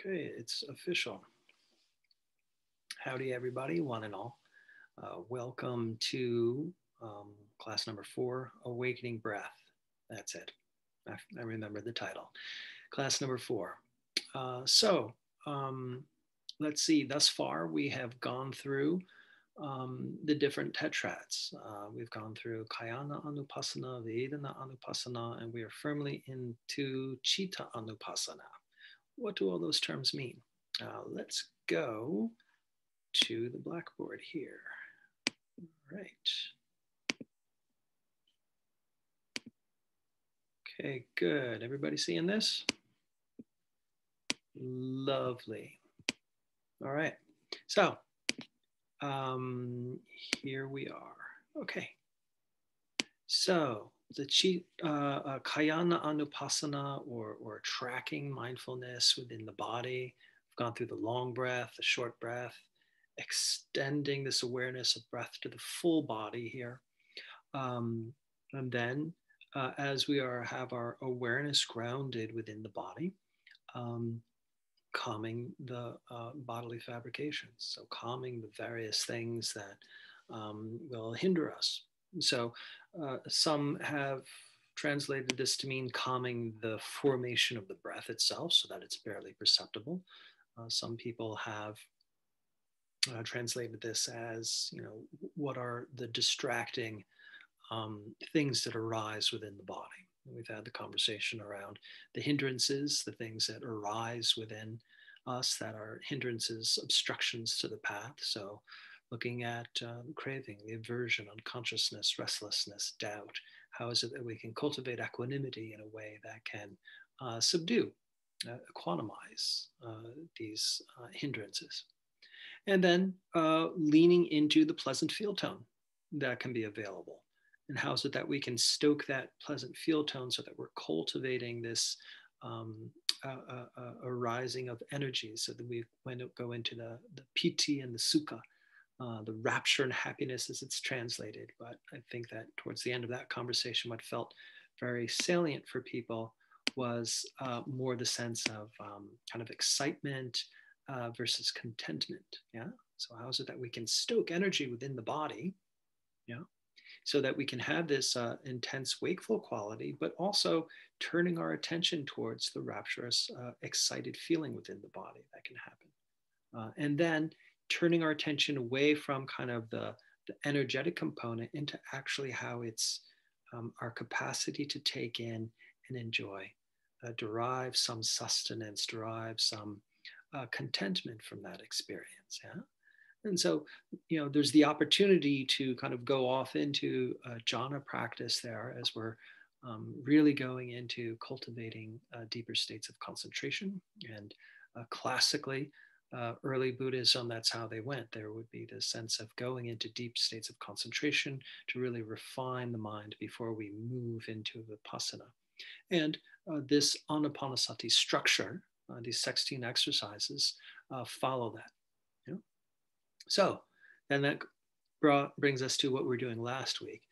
Okay, it's official. Howdy, everybody, one and all. Uh, welcome to um, class number four, Awakening Breath. That's it. I, I remember the title. Class number four. Uh, so um, let's see, thus far we have gone through um, the different tetrads. Uh, we've gone through Kayana Anupassana, Vedana Anupassana, and we are firmly into Chitta Anupassana. What do all those terms mean? Uh, let's go to the blackboard here. All right. Okay, good. Everybody seeing this? Lovely. All right. So um, here we are. Okay. So the chi, uh, uh, kayana anupassana or, or tracking mindfulness within the body. We've gone through the long breath, the short breath, extending this awareness of breath to the full body here. Um, and then uh, as we are have our awareness grounded within the body, um, calming the uh, bodily fabrications. So calming the various things that um, will hinder us. So uh, some have translated this to mean calming the formation of the breath itself so that it's barely perceptible. Uh, some people have uh, translated this as, you know, what are the distracting um, things that arise within the body. We've had the conversation around the hindrances, the things that arise within us that are hindrances, obstructions to the path. So looking at um, craving, the aversion, unconsciousness, restlessness, doubt. How is it that we can cultivate equanimity in a way that can uh, subdue, uh, equanimize uh, these uh, hindrances? And then uh, leaning into the pleasant feel tone that can be available. And how is it that we can stoke that pleasant feel tone so that we're cultivating this um, a, rising of energy so that we go into the, the piti and the sukha uh, the rapture and happiness as it's translated. But I think that towards the end of that conversation, what felt very salient for people was uh, more the sense of um, kind of excitement uh, versus contentment. Yeah. So how is it that we can stoke energy within the body? Yeah. So that we can have this uh, intense wakeful quality, but also turning our attention towards the rapturous, uh, excited feeling within the body that can happen. And then turning our attention away from kind of the, the energetic component into actually how it's um, our capacity to take in and enjoy, uh, derive some sustenance, derive some uh, contentment from that experience. Yeah. And so, you know, there's the opportunity to kind of go off into jhana practice there as we're um, really going into cultivating uh, deeper states of concentration. And uh, classically, uh, early Buddhism, that's how they went. There would be this sense of going into deep states of concentration to really refine the mind before we move into vipassana. And uh, this anapanasati structure, uh, these 16 exercises, uh, follow that. So then that brought, brings us to what we we're doing last week.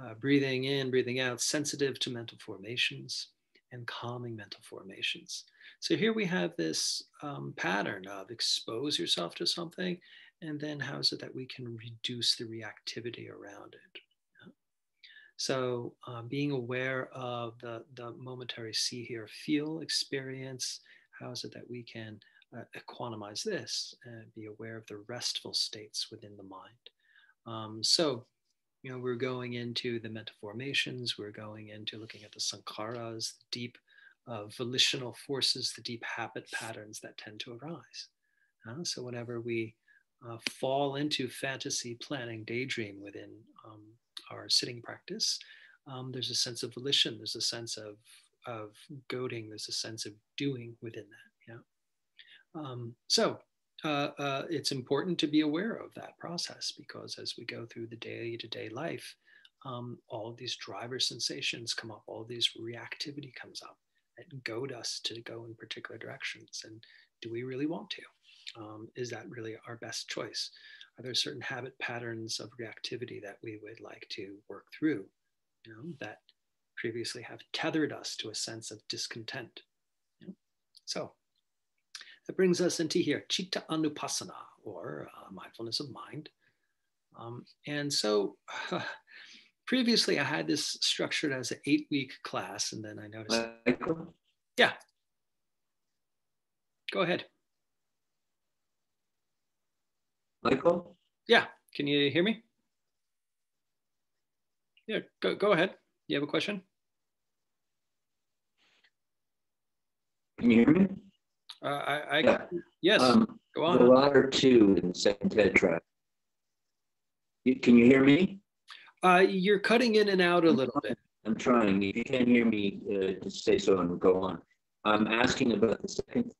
Uh, breathing in, breathing out, sensitive to mental formations and calming mental formations. So here we have this um, pattern of expose yourself to something, and then how is it that we can reduce the reactivity around it? So um, being aware of the, the momentary see, hear, feel experience, how is it that we can uh, equanimize this and be aware of the restful states within the mind? Um, so you know, we're going into the mental formations, we're going into looking at the sankharas, the deep uh, volitional forces, the deep habit patterns that tend to arise. Uh, so whenever we uh, fall into fantasy planning, daydream within um, our sitting practice, um, there's a sense of volition, there's a sense of, of goading, there's a sense of doing within that. Yeah. Um, so uh, uh, it's important to be aware of that process because as we go through the day to day life, um, all of these driver sensations come up, all these reactivity comes up that goad us to go in particular directions. And do we really want to? Um, is that really our best choice? Are there certain habit patterns of reactivity that we would like to work through, you know, that previously have tethered us to a sense of discontent? You know? So that brings us into here, Chitta Anupassana, or uh, mindfulness of mind. Um, and so uh, previously I had this structured as an eight week class, and then I noticed. Michael? Yeah. Go ahead. Michael? Yeah. Can you hear me? Yeah, go, go ahead. You have a question? Can you hear me? Uh, I, I Yeah. yes, Um, go on. the latter two in the second tetra. You, can you hear me? Uh, you're cutting in and out a little bit. I'm trying. If you can't hear me, uh, just say so and go on. I'm asking about the second,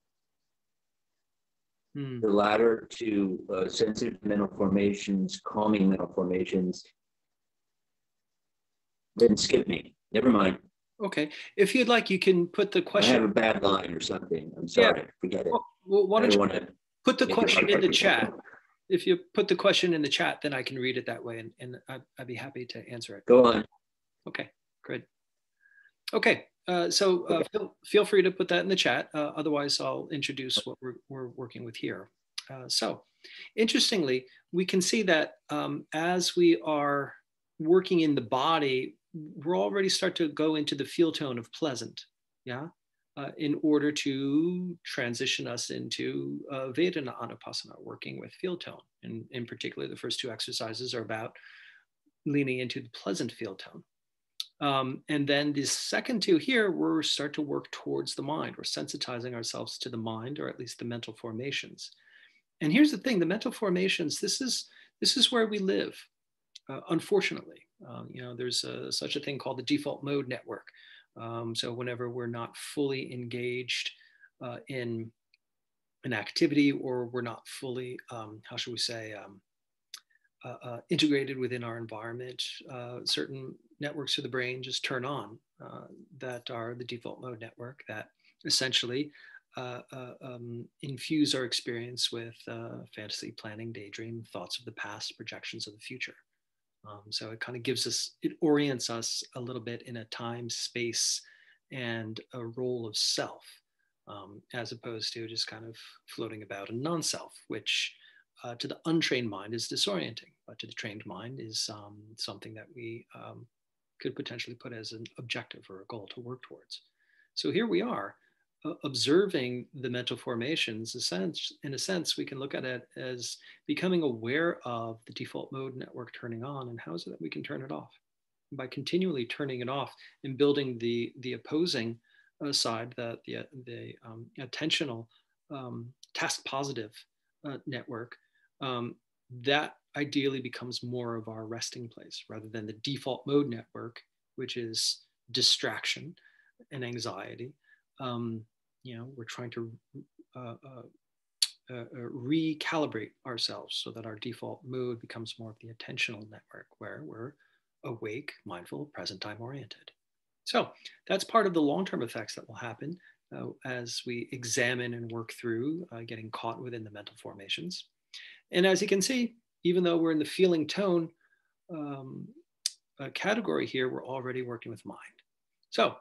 Hmm. the latter two uh, sensitive mental formations, calming mental formations. Then skip me. Never mind. Okay, if you'd like, you can put the question. I have a bad line or something. I'm sorry. Yeah. Forget it. Well, why don't don't you put the question in the chat? If you put the question in the chat, then I can read it that way, and, and I'd, I'd be happy to answer it. Go on. Okay, good. Okay, uh, so uh, feel, feel free to put that in the chat. Uh, otherwise, I'll introduce what we're, we're working with here. Uh, so, interestingly, we can see that um, as we are working in the body, we're already start to go into the feel tone of pleasant, yeah, uh, in order to transition us into uh, Vedana working with feel tone. And in particular, the first two exercises are about leaning into the pleasant feel tone. Um, and then the second two here, we start to work towards the mind. We're sensitizing ourselves to the mind, or at least the mental formations. And here's the thing: the mental formations. This is this is where we live. Uh, unfortunately, uh, you know, there's a, such a thing called the default mode network. Um, so whenever we're not fully engaged uh, in an activity, or we're not fully, um, how should we say, um, uh, uh, integrated within our environment, uh, certain networks of the brain just turn on uh, that are the default mode network that essentially uh, uh, um, infuse our experience with uh, fantasy, planning, daydream, thoughts of the past, projections of the future. Um, so it kind of gives us, it orients us a little bit in a time, space, and a role of self, um, as opposed to just kind of floating about a non self, which uh, to the untrained mind is disorienting, but to the trained mind is um, something that we um, could potentially put as an objective or a goal to work towards. So here we are observing the mental formations. A sense, in a sense, we can look at it as becoming aware of the default mode network turning on and how is it that we can turn it off. By continually turning it off and building the, the opposing uh, side, the, the, the um, attentional um, task positive uh, network, um, that ideally becomes more of our resting place rather than the default mode network, which is distraction and anxiety. Um, you know, we're trying to uh, uh, uh, recalibrate ourselves so that our default mode becomes more of the attentional network where we're awake, mindful, present time oriented. So that's part of the long term effects that will happen uh, as we examine and work through uh, getting caught within the mental formations. And as you can see, even though we're in the feeling tone um, uh, category here, we're already working with mind. So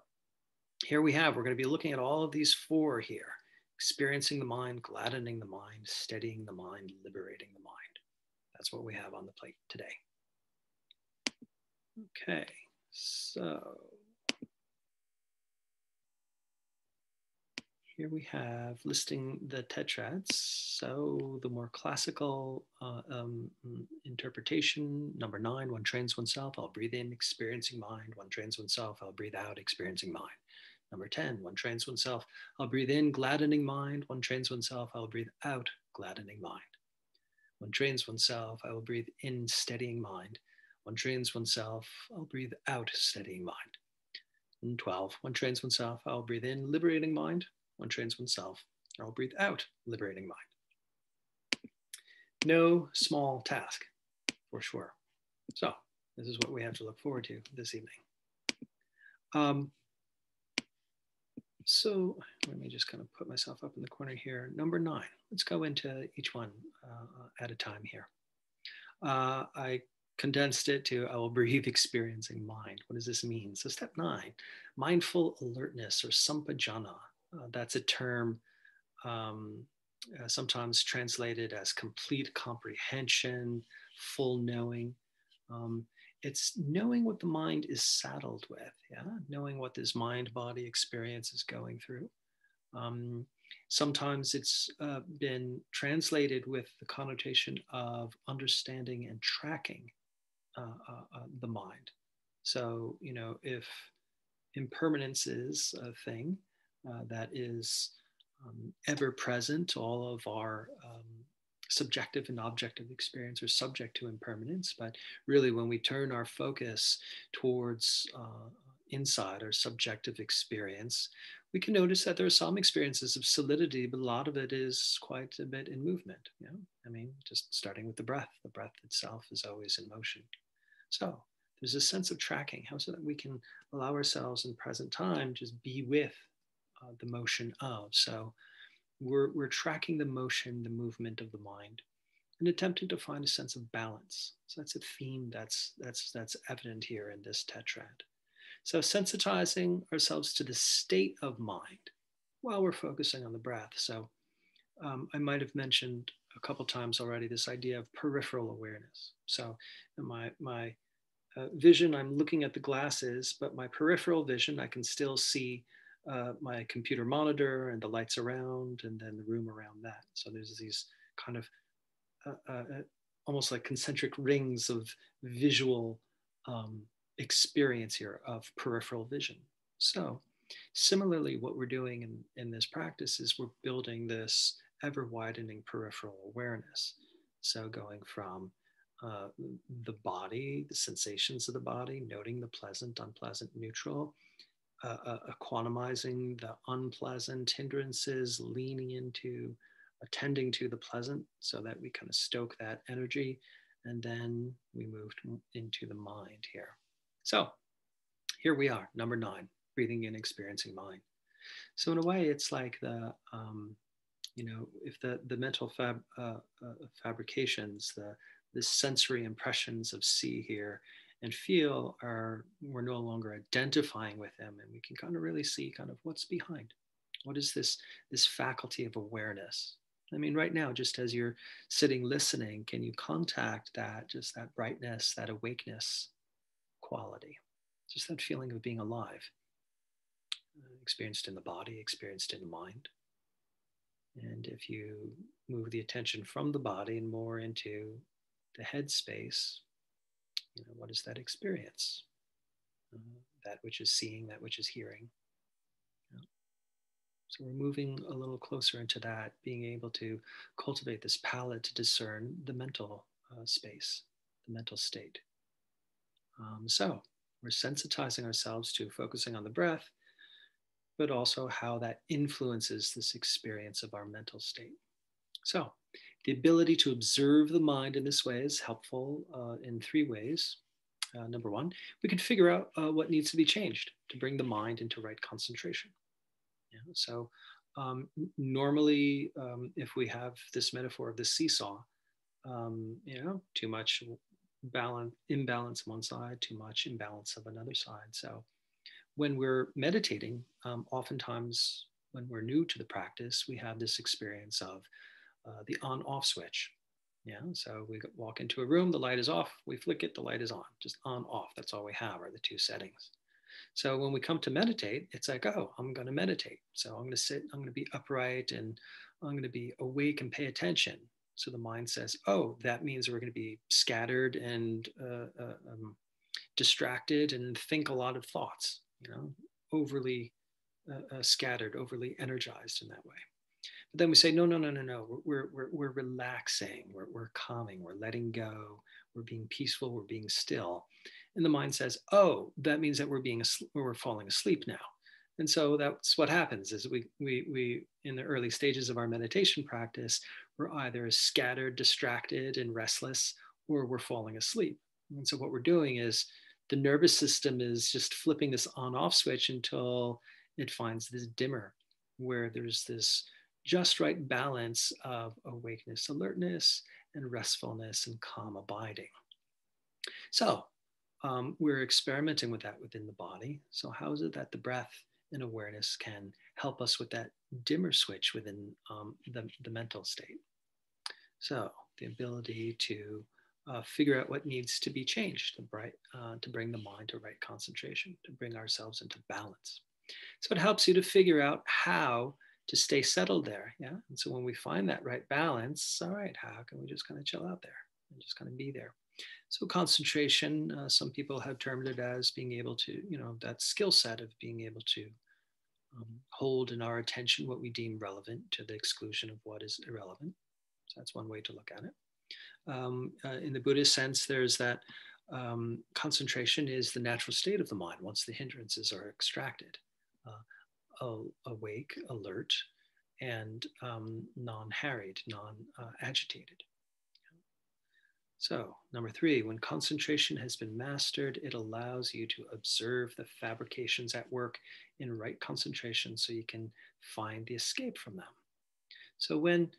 here we have, we're going to be looking at all of these four here experiencing the mind, gladdening the mind, steadying the mind, liberating the mind. That's what we have on the plate today. Okay, so here we have listing the tetrads. So the more classical uh, um, interpretation, number nine, one trains oneself, I'll breathe in, experiencing mind. One trains oneself, I'll breathe out, experiencing mind. Number 10, one trains oneself, I'll breathe in, gladdening mind. One trains oneself, I'll breathe out, gladdening mind. One trains oneself, I will breathe in, steadying mind. One trains oneself, I'll breathe out, steadying mind. And 12, one trains oneself, I'll breathe in, liberating mind. One trains oneself, I'll breathe out, liberating mind. No small task, for sure. So this is what we have to look forward to this evening. Um, so let me just kind of put myself up in the corner here. Number nine, let's go into each one uh, at a time here. Uh, I condensed it to I will breathe experiencing mind. What does this mean? So step nine, mindful alertness or sampajana. Uh, that's a term um, uh, sometimes translated as complete comprehension, full knowing. Um, it's knowing what the mind is saddled with, yeah, knowing what this mind body experience is going through. Um, sometimes it's uh, been translated with the connotation of understanding and tracking uh, uh, uh the mind. So, you know, if impermanence is a thing uh, that is um, ever present, all of our um, subjective and objective experience are subject to impermanence. But really, when we turn our focus towards uh, inside our subjective experience, we can notice that there are some experiences of solidity, but a lot of it is quite a bit in movement. You know? I mean, just starting with the breath, the breath itself is always in motion. So there's a sense of tracking, how so that we can allow ourselves in present time just be with uh, the motion of. So we're, we're tracking the motion, the movement of the mind, and attempting to find a sense of balance. So that's a theme that's that's that's evident here in this tetrad. So sensitizing ourselves to the state of mind while we're focusing on the breath. So um, I might have mentioned a couple times already this idea of peripheral awareness. So my my uh, vision, I'm looking at the glasses, but my peripheral vision, I can still see uh, my computer monitor and the lights around and then the room around that. So there's these kind of uh, uh, uh almost like concentric rings of visual um, experience here of peripheral vision. So similarly, what we're doing in, in this practice is we're building this ever widening peripheral awareness. So going from uh, the body, the sensations of the body, noting the pleasant, unpleasant, neutral, uh, uh, equanimizing the unpleasant hindrances, leaning into attending to the pleasant so that we kind of stoke that energy. And then we moved into the mind here. So here we are, number nine, breathing in, experiencing mind. So in a way, it's like the, um, you know, if the, the mental fab, uh, uh, fabrications, the, the sensory impressions of see here and feel are we're no longer identifying with them and we can kind of really see kind of what's behind. What is this this faculty of awareness? I mean right now just as you're sitting listening can you contact that just that brightness that awakeness quality? Just that feeling of being alive. Uh, experienced in the body experienced in the mind. And if you move the attention from the body and more into the head space you know, what is that experience? Uh, that which is seeing, that which is hearing. So we're moving a little closer into that, being able to cultivate this palette to discern the mental uh, space, the mental state. Um, so we're sensitizing ourselves to focusing on the breath, but also how that influences this experience of our mental state. So the ability to observe the mind in this way is helpful uh, in three ways. Uh, number one, we can figure out uh, what needs to be changed to bring the mind into right concentration. Yeah, so um, normally, um, if we have this metaphor of the seesaw, um, you know, too much balance, imbalance on one side, too much imbalance of another side. So when we're meditating, um, oftentimes when we're new to the practice, we have this experience of uh, the on off switch. Yeah, so we walk into a room, the light is off, we flick it, the light is on, just on off. That's all we have are the two settings. So when we come to meditate, it's like, oh, I'm going to meditate. So I'm going to sit, I'm going to be upright, and I'm going to be awake and pay attention. So the mind says, oh, that means we're going to be scattered and uh, uh, um, distracted and think a lot of thoughts, you know, overly uh, uh scattered, overly energized in that way. But then we say, no, no, no, no, no. We're, we're, we're relaxing, we're, we're calming, we're letting go, we're being peaceful, we're being still. And the mind says, oh, that means that we're being asleep, we're falling asleep now. And so that's what happens is we, we, we, in the early stages of our meditation practice, we're either scattered, distracted, and restless, or we're falling asleep. And so what we're doing is the nervous system is just flipping this on off switch until it finds this dimmer where there's this just right balance of awakeness, alertness, and restfulness and calm abiding. So um, we're experimenting with that within the body. So how is it that the breath and awareness can help us with that dimmer switch within um, the, the mental state. So the ability to uh, figure out what needs to be changed to, bright, uh, to bring the mind to right concentration, to bring ourselves into balance. So it helps you to figure out how to stay settled there. Yeah. And so when we find that right balance, all right, how can we just kind of chill out there and just kind of be there? So concentration, uh, some people have termed it as being able to, you know, that skill set of being able to um, hold in our attention what we deem relevant to the exclusion of what is irrelevant. So that's one way to look at it. Um, uh, in the Buddhist sense, there's that um, concentration is the natural state of the mind once the hindrances are extracted. Uh, awake, alert, and um, non-harried, non-agitated. So, number three, when concentration has been mastered, it allows you to observe the fabrications at work in right concentration so you can find the escape from them. So, when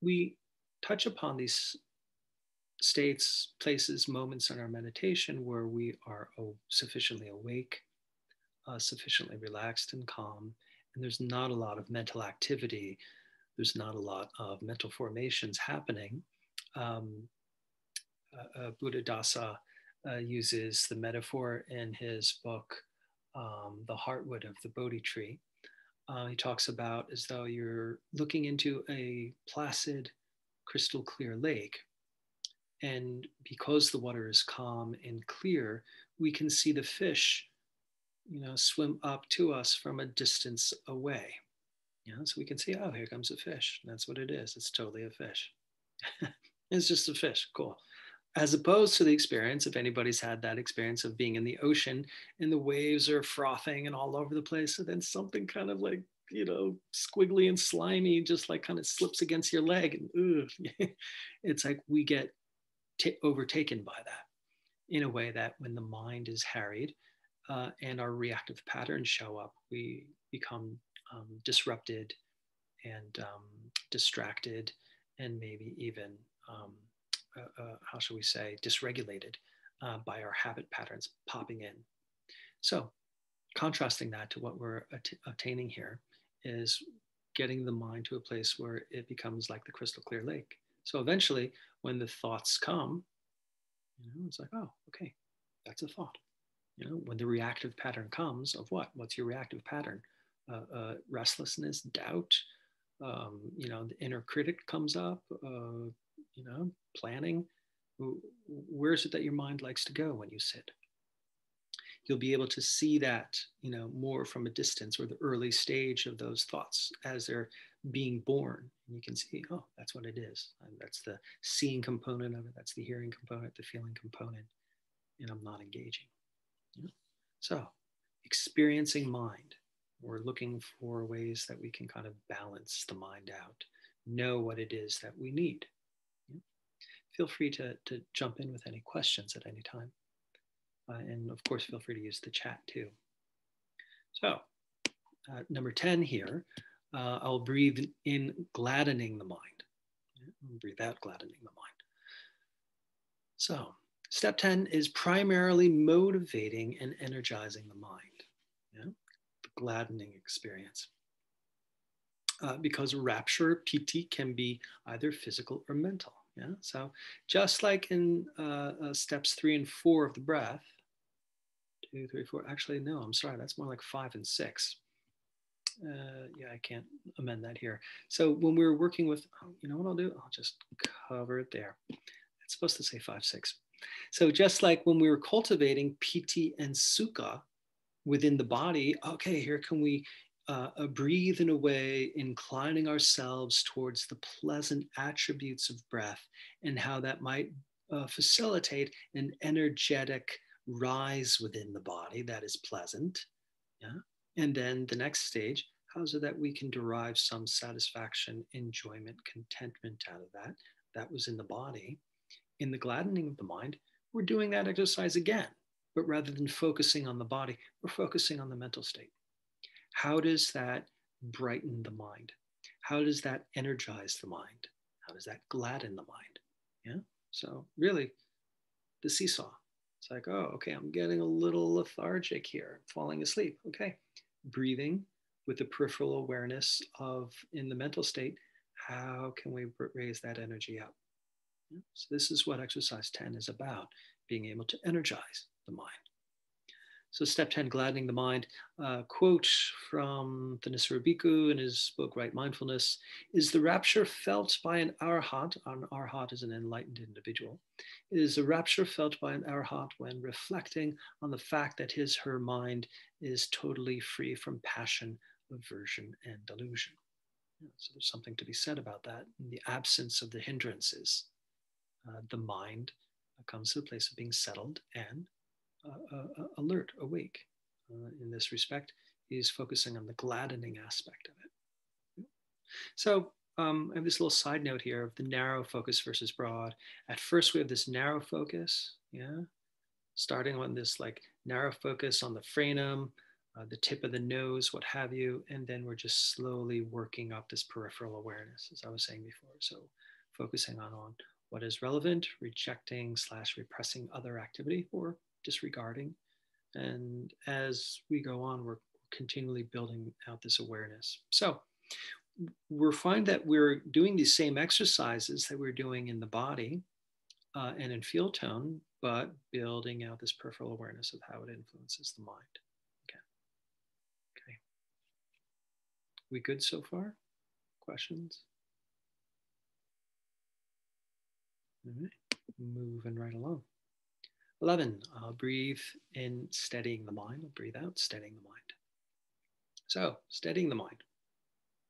we touch upon these states, places, moments in our meditation where we are sufficiently awake, uh, sufficiently relaxed and calm, and there's not a lot of mental activity, there's not a lot of mental formations happening. Um, uh, uh, Buddhadasa uh, uses the metaphor in his book, um, The Heartwood of the Bodhi Tree. Uh, he talks about as though you're looking into a placid, crystal clear lake. And because the water is calm and clear, we can see the fish, you know, swim up to us from a distance away. You know, so we can see, oh, here comes a fish. That's what it is. It's totally a fish. it's just a fish. Cool as opposed to the experience, if anybody's had that experience of being in the ocean and the waves are frothing and all over the place, and then something kind of like, you know, squiggly and slimy just like kind of slips against your leg. And it's like we get t- overtaken by that in a way that when the mind is harried uh, and our reactive patterns show up, we become um, disrupted and um, distracted and maybe even. Um, uh, uh, how shall we say, dysregulated uh, by our habit patterns popping in. So, contrasting that to what we're att- attaining here is getting the mind to a place where it becomes like the crystal clear lake. So, eventually, when the thoughts come, you know, it's like, oh, okay, that's a thought. You know, when the reactive pattern comes of what? What's your reactive pattern? Uh, uh, restlessness, doubt, um, you know, the inner critic comes up, uh, you know, planning. Where is it that your mind likes to go when you sit? You'll be able to see that, you know, more from a distance or the early stage of those thoughts as they're being born. And you can see, oh, that's what it is. And that's the seeing component of it. That's the hearing component, the feeling component. And I'm not engaging. So, experiencing mind. We're looking for ways that we can kind of balance the mind out, know what it is that we need feel free to, to jump in with any questions at any time. Uh, and of course, feel free to use the chat too. So uh, number 10 here, uh, I'll breathe in gladdening the mind. Breathe out gladdening the mind. So step 10 is primarily motivating and energizing the mind. Yeah? The gladdening experience. Uh, because rapture, piti, can be either physical or mental. Yeah. So just like in uh, uh, steps three and four of the breath, two, three, four. Actually, no, I'm sorry. That's more like five and six. Uh, yeah, I can't amend that here. So when we are working with, you know what I'll do? I'll just cover it there. It's supposed to say five, six. So just like when we were cultivating piti and sukha within the body, okay, here can we uh, breathe in a way, inclining ourselves towards the pleasant attributes of breath and how that might uh, facilitate an energetic rise within the body that is pleasant. Yeah. And then the next stage, how is it that we can derive some satisfaction, enjoyment, contentment out of that? That was in the body. In the gladdening of the mind, we're doing that exercise again, but rather than focusing on the body, we're focusing on the mental state. How does that brighten the mind? How does that energize the mind? How does that gladden the mind? Yeah. So really, the seesaw. It's like, oh, okay, I'm getting a little lethargic here, falling asleep. Okay, breathing with the peripheral awareness of in the mental state, how can we raise that energy up? So this is what exercise 10 is about, being able to energize the mind. So step 10, gladdening the mind. Uh, quote from the Thanissaro Bhikkhu in his book, Right Mindfulness, is the rapture felt by an arhat, an arhat is an enlightened individual, is the rapture felt by an arhat when reflecting on the fact that his, her mind is totally free from passion, aversion, and delusion. So there's something to be said about that. In the absence of the hindrances, uh, the mind comes to a place of being settled and uh, uh, alert, awake. in this respect, is focusing on the gladdening aspect of it. So um, I have this little side note here of the narrow focus versus broad. At first, we have this narrow focus, yeah, starting on this like narrow focus on the frenum, uh, the tip of the nose, what have you, and then we're just slowly working up this peripheral awareness, as I was saying before. So focusing on on what is relevant, rejecting slash repressing other activity or disregarding. And as we go on, we're continually building out this awareness. So we're find that we're doing these same exercises that we're doing in the body uh, and in feel tone, but building out this peripheral awareness of how it influences the mind. Okay. Okay. We good so far? Questions? All Moving right along. 11, uh, breathe in, steadying the mind. Breathe out, steadying the mind. So, steadying the mind.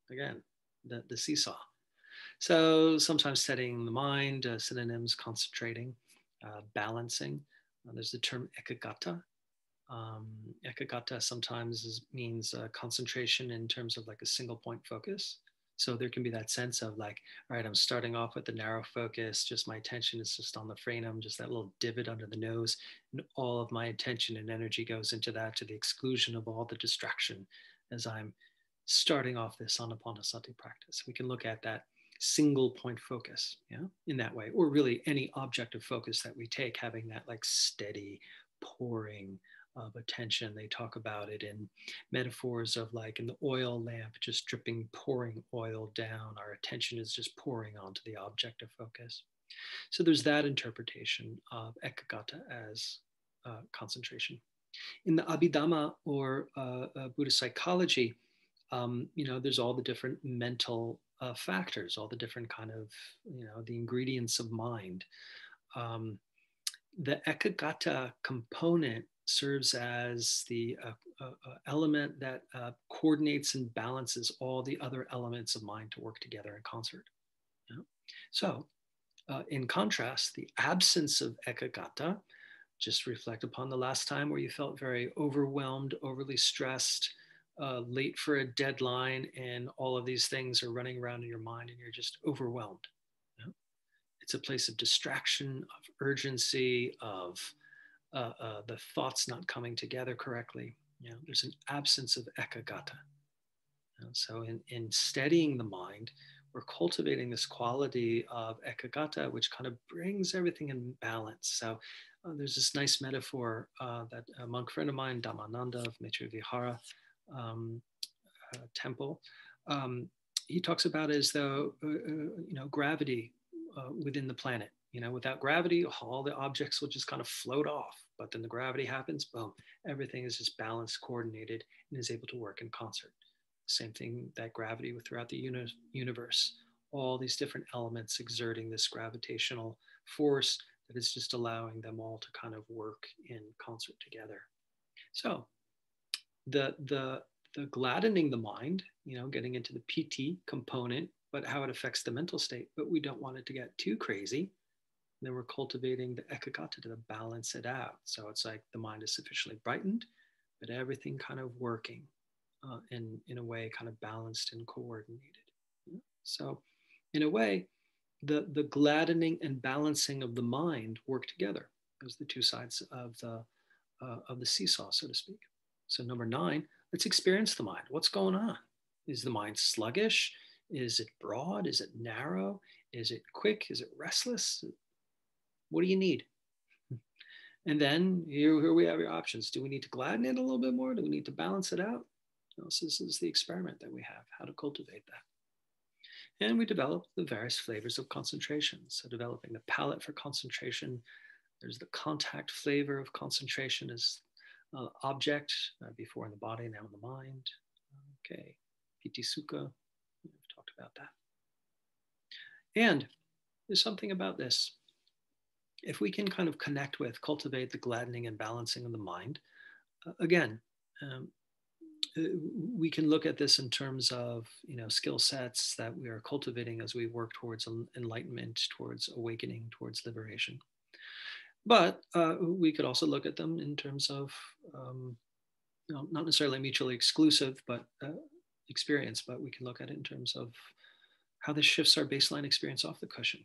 Again, the, the seesaw. So, sometimes steadying the mind, uh, synonyms concentrating, uh, balancing. Uh, there's the term ekagata. Um, ekagata sometimes is, means uh, concentration in terms of like a single point focus. So there can be that sense of like, all right, I'm starting off with the narrow focus, just my attention is just on the frenum, just that little divot under the nose. And all of my attention and energy goes into that to the exclusion of all the distraction as I'm starting off this anapanasati practice. We can look at that single point focus, yeah, in that way, or really any object of focus that we take, having that like steady pouring of attention. They talk about it in metaphors of like in the oil lamp, just dripping, pouring oil down. Our attention is just pouring onto the object of focus. So there's that interpretation of ekagata as uh, concentration. In the Abhidhamma or uh, uh, Buddhist psychology, um, you know, there's all the different mental uh, factors, all the different kind of, you know, the ingredients of mind. Um, the ekagata component serves as the uh, uh, uh, element that uh, coordinates and balances all the other elements of mind to work together in concert. So, uh, in contrast, the absence of ekagata, just reflect upon the last time where you felt very overwhelmed, overly stressed, uh, late for a deadline, and all of these things are running around in your mind and you're just overwhelmed. It's a place of distraction, of urgency, of uh, uh, the thoughts not coming together correctly. You know, there's an absence of ekagata. And so in, in steadying the mind, we're cultivating this quality of ekagata, which kind of brings everything in balance. So uh, there's this nice metaphor uh, that a monk friend of mine, Dhammananda of Mitra Vihara um, uh, temple, um, he talks about as though, uh, you know, gravity within the planet. You know, without gravity, all the objects will just kind of float off. But then the gravity happens, boom, everything is just balanced, coordinated, and is able to work in concert. Same thing that gravity with throughout the uni- universe, all these different elements exerting this gravitational force that is just allowing them all to kind of work in concert together. So the the the gladdening the mind, you know, getting into the piti component, but how it affects the mental state, but we don't want it to get too crazy then we're cultivating the ekagata to balance it out. So it's like the mind is sufficiently brightened, but everything kind of working uh, in, in a way kind of balanced and coordinated. So in a way, the, the gladdening and balancing of the mind work together as the two sides of the, uh, of the seesaw, so to speak. So number nine, let's experience the mind. What's going on? Is the mind sluggish? Is it broad? Is it narrow? Is it quick? Is it restless? What do you need? And then here, here we have your options. Do we need to gladden it a little bit more? Do we need to balance it out? So this is the experiment that we have, how to cultivate that. And we develop the various flavors of concentration. So developing the palate for concentration, there's the contact flavor of concentration as uh, object, uh, before in the body, now in the mind. Okay, Piti Sukha, we've talked about that. And there's something about this. If we can kind of connect with, cultivate the gladdening and balancing of the mind, uh, again, um, uh, we can look at this in terms of you know skill sets that we are cultivating as we work towards enlightenment towards awakening towards liberation. But uh, we could also look at them in terms of um, you know, not necessarily mutually exclusive but uh, experience but we can look at it in terms of how this shifts our baseline experience off the cushion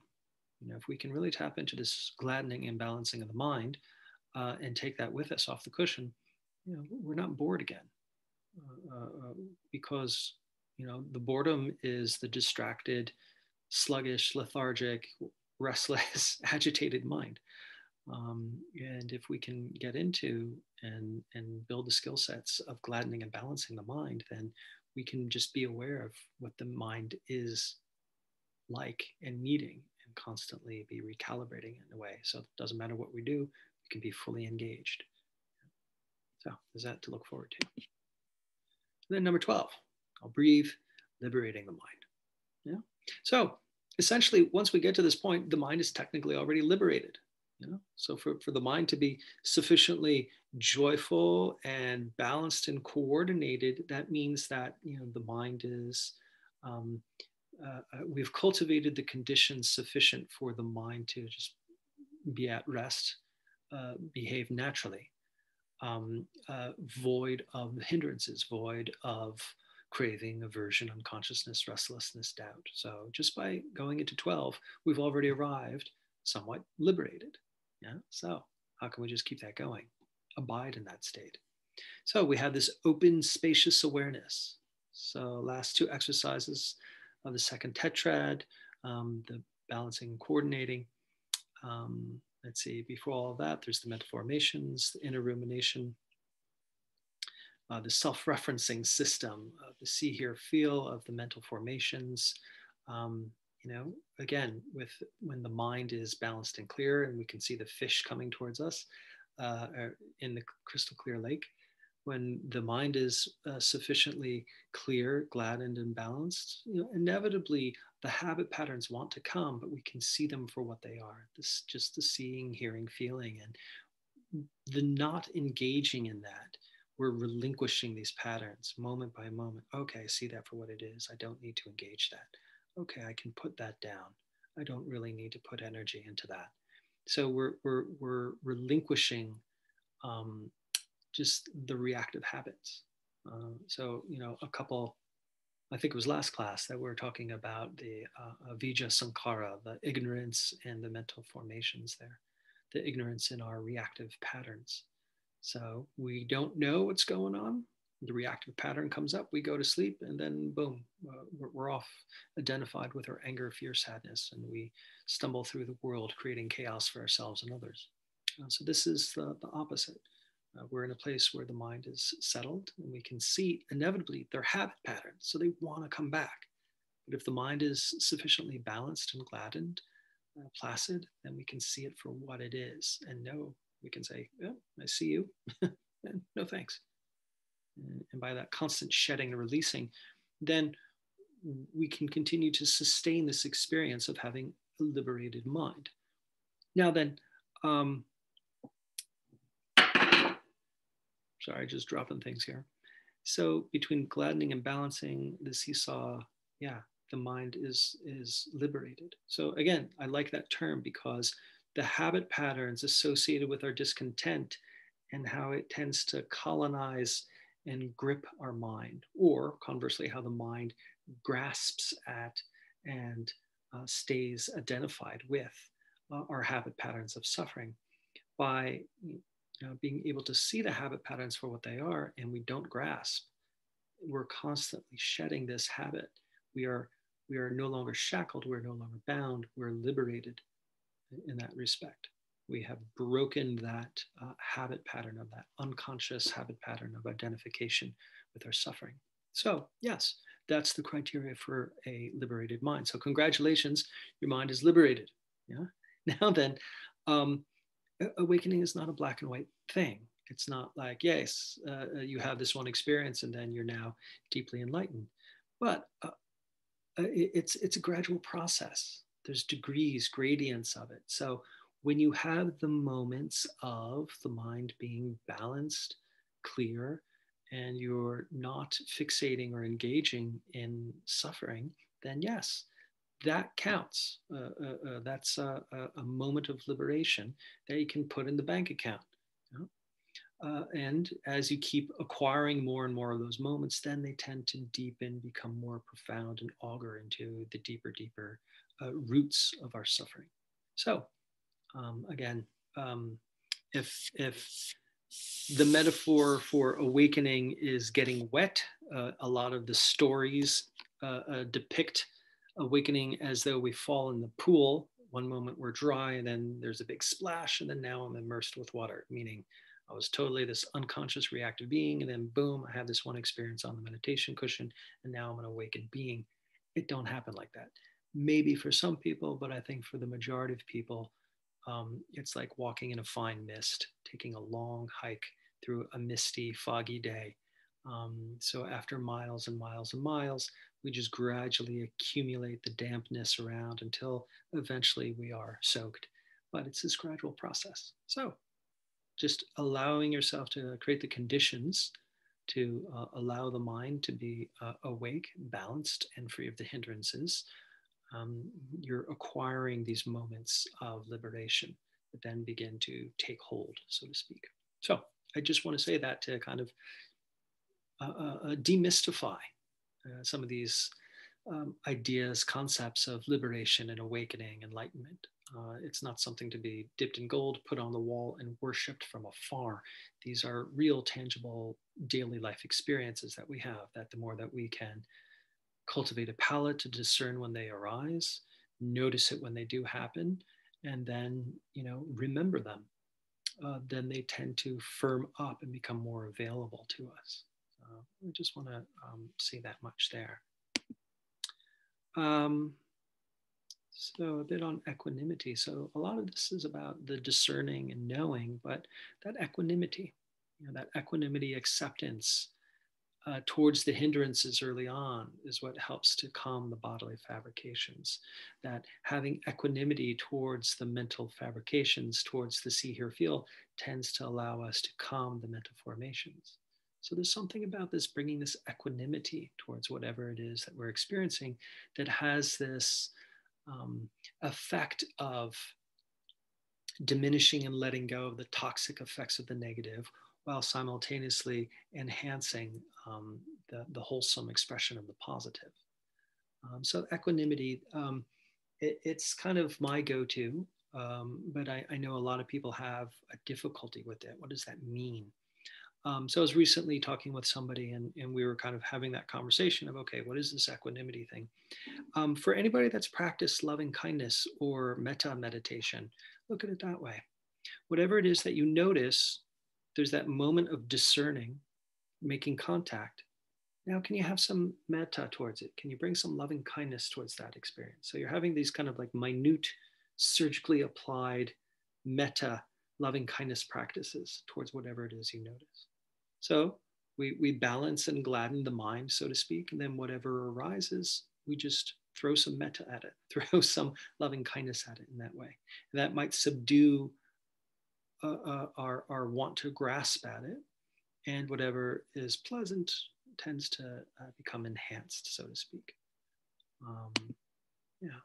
you know if we can really tap into this gladdening and balancing of the mind uh, and take that with us off the cushion you know we're not bored again. Uh, uh, because you know the boredom is the distracted sluggish lethargic restless agitated mind. Um, and if we can get into and and build the skill sets of gladdening and balancing the mind then we can just be aware of what the mind is like and needing constantly be recalibrating in a way so it doesn't matter what we do we can be fully engaged so is that to look forward to and then number 12, I'll breathe, liberating the mind. Yeah. So essentially, once we get to this point, the mind is technically already liberated. You know? So for, for the mind to be sufficiently joyful and balanced and coordinated, that means that you know the mind is um, uh, uh we've cultivated the conditions sufficient for the mind to just be at rest, uh, behave naturally um, uh, void of hindrances, void of craving, aversion, unconsciousness, restlessness, doubt. So just by going into 12, we've already arrived somewhat liberated. Yeah. So how can we just keep that going? Abide in that state. So we have this open, spacious awareness. So last two exercises of the second tetrad, um, the balancing and coordinating. Um, let's see, before all of that, there's the mental formations, the inner rumination, uh, the self-referencing system of the see, hear, feel of the mental formations. Um, you know, again, with when the mind is balanced and clear, and we can see the fish coming towards us uh, in the crystal clear lake, when the mind is uh, sufficiently clear, gladdened, and balanced, you know, inevitably the habit patterns want to come, but we can see them for what they are. This just the seeing, hearing, feeling, and the not engaging in that. We're relinquishing these patterns moment by moment. Okay, I see that for what it is. I don't need to engage that. Okay, I can put that down. I don't really need to put energy into that. So we're we're we're relinquishing um, just the reactive habits. Uh, so, you know, a couple, I think it was last class that we are talking about the uh, Avijja Sankhara, the ignorance and the mental formations there, the ignorance in our reactive patterns. So we don't know what's going on. The reactive pattern comes up, we go to sleep, and then boom, uh, we're, we're off identified with our anger, fear, sadness, and we stumble through the world creating chaos for ourselves and others. Uh, so this is the, the opposite uh, we're in a place where the mind is settled and we can see inevitably their habit patterns. So they want to come back. But if the mind is sufficiently balanced and gladdened, uh, placid, then we can see it for what it is and know we can say, yeah, I see you. no thanks. And, and by that constant shedding and releasing, then we can continue to sustain this experience of having a liberated mind. Now, then, um, Sorry, just dropping things here. So between gladdening and balancing the seesaw, yeah, the mind is is liberated. So again, I like that term because the habit patterns associated with our discontent and how it tends to colonize and grip our mind, or conversely, how the mind grasps at and uh, stays identified with uh, our habit patterns of suffering by know, being able to see the habit patterns for what they are and we don't grasp we're constantly shedding this habit we are we are no longer shackled we're no longer bound we're liberated in that respect we have broken that uh, habit pattern of that unconscious habit pattern of identification with our suffering. So, yes, that's the criteria for a liberated mind. So, congratulations, your mind is liberated. Yeah. Now then, um, awakening is not a black and white thing. It's not like, yes, uh, uh, you have this one experience and then you're now deeply enlightened. But uh, uh it's it's a gradual process. There's degrees, gradients of it. So when you have the moments of the mind being balanced, clear, and you're not fixating or engaging in suffering, then yes, that counts. Uh, uh, uh, that's a, a, moment of liberation that you can put in the bank account. You know? Uh, and as you keep acquiring more and more of those moments, then they tend to deepen, become more profound, and auger into the deeper, deeper roots of our suffering. So, um, again, um, if if the metaphor for awakening is getting wet, uh, a lot of the stories uh, uh, depict awakening as though we fall in the pool. One moment we're dry, and then there's a big splash, and then now I'm immersed with water, meaning I was totally this unconscious reactive being, and then boom, I have this one experience on the meditation cushion, and now I'm an awakened being. It don't happen like that. Maybe for some people, but I think for the majority of people, um, it's like walking in a fine mist, taking a long hike through a misty, foggy day. Um, so after miles and miles and miles, we just gradually accumulate the dampness around until eventually we are soaked. But it's this gradual process. So just allowing yourself to create the conditions to uh, allow the mind to be uh, awake, balanced, and free of the hindrances um, you're acquiring these moments of liberation that then begin to take hold, so to speak. So I just want to say that to kind of uh, uh, demystify uh, some of these um, ideas, concepts of liberation and awakening, enlightenment. Uh, it's not something to be dipped in gold, put on the wall, and worshiped from afar. These are real, tangible daily life experiences that we have. That the more that we can cultivate a palate to discern when they arise, notice it when they do happen, and then, you know, remember them. Uh, then they tend to firm up and become more available to us. I just want to um, say that much there. Um, so a bit on equanimity. So a lot of this is about the discerning and knowing, but that equanimity, you know, that equanimity acceptance uh, towards the hindrances early on is what helps to calm the bodily fabrications. That having equanimity towards the mental fabrications, towards the see, hear, feel, tends to allow us to calm the mental formations. So there's something about this bringing this equanimity towards whatever it is that we're experiencing that has this um, effect of diminishing and letting go of the toxic effects of the negative while simultaneously enhancing um, the, the wholesome expression of the positive. Um, so equanimity, um, it, it's kind of my go-to, um, but I, I, know a lot of people have a difficulty with it. What does that mean? Um, so I was recently talking with somebody and, and we were kind of having that conversation of, okay, what is this equanimity thing? Um, for anybody that's practiced loving kindness or metta meditation, look at it that way. Whatever it is that you notice there's that moment of discerning, making contact. Now, can you have some metta towards it? Can you bring some loving kindness towards that experience? So you're having these kind of like minute, surgically applied metta loving kindness practices towards whatever it is you notice. So we, we balance and gladden the mind, so to speak, and then whatever arises, we just throw some metta at it, throw some loving kindness at it in that way. And that might subdue uh, uh, are, are want to grasp at it, and whatever is pleasant tends to uh, become enhanced, so to speak. Um, yeah.